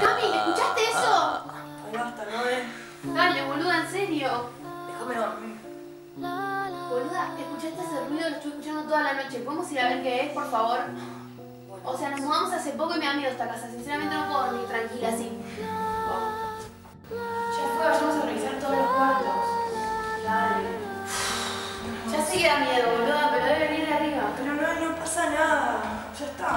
Cami, ¿escuchaste eso? Ay, basta, no. Dale, boluda, en serio. Déjame dormir. Boluda, ¿escuchaste ese ruido? Lo estoy escuchando toda la noche. ¿Podemos ir a ver qué es, por favor? O sea, nos mudamos hace poco y me da miedo esta casa. Sinceramente no puedo dormir tranquila así. Ya fue, vayamos a revisar todos los cuartos. Dale. Ya sé que da miedo, boluda, pero debe venir de arriba. Pero no, no pasa nada. Ya está.